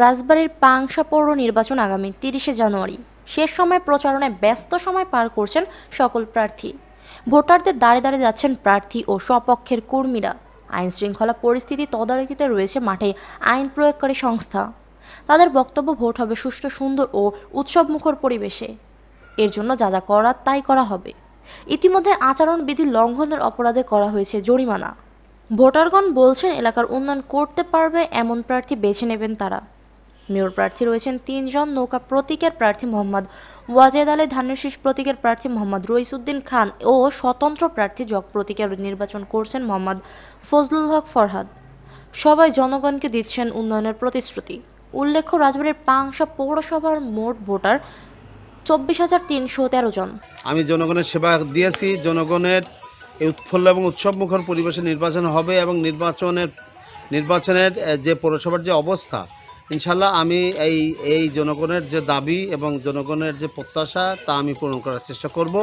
রাজবাড়ির পাংশা পৌর নির্বাচন আগামী তিরিশে জানুয়ারি। শেষ সময় প্রচারণায় ব্যস্ত সময় পার করছেন সকল প্রার্থী। ভোটারদের দাঁড়ে দাঁড়িয়ে যাচ্ছেন প্রার্থী ও স্বপক্ষের কর্মীরা। আইন শৃঙ্খলা পরিস্থিতি তদারকিতে রয়েছে মাঠে আইন প্রয়োগকারী সংস্থা। তাদের বক্তব্য, ভোট হবে সুষ্ঠু, সুন্দর ও উৎসবমুখর পরিবেশে। এর জন্য যা যা করার তাই করা হবে। ইতিমধ্যে আচরণবিধি লঙ্ঘনের অপরাধে করা হয়েছে জরিমানা। ভোটারগণ বলছেন, এলাকার উন্নয়ন করতে পারবে এমন প্রার্থী বেছে নেবেন তারা। মেয়র প্রার্থী রয়েছেন তিনজন নৌকা প্রতীকের প্রার্থী মোহাম্মদ ওয়াজেদ আলী, ধানের শীষ প্রতীকের প্রার্থী মোহাম্মদ রইসুদ্দিন খান ও স্বতন্ত্র প্রার্থী জগ প্রতীকের নির্বাচন করছেন মোহাম্মদ ফজলুল হক ফরহাদ। সবাই জনগণকে দিচ্ছেন উন্নয়নের প্রতিশ্রুতি। উল্লেখ্য, রাজবাড়ির পাংশা পৌরসভার মোট ভোটার চব্বিশ হাজার তিনশো তেরো জন। আমি জনগণের সেবা দিয়েছি। জনগণের এই উৎফুল্ল এবং উৎসবমুখর পরিবেশে নির্বাচন হবে এবং নির্বাচনের নির্বাচনের যে পৌরসভার যে অবস্থা ইনশাল্লাহ আমি এই এই জনগণের যে দাবি এবং জনগণের যে প্রত্যাশা তা আমি পূরণ করার চেষ্টা করব।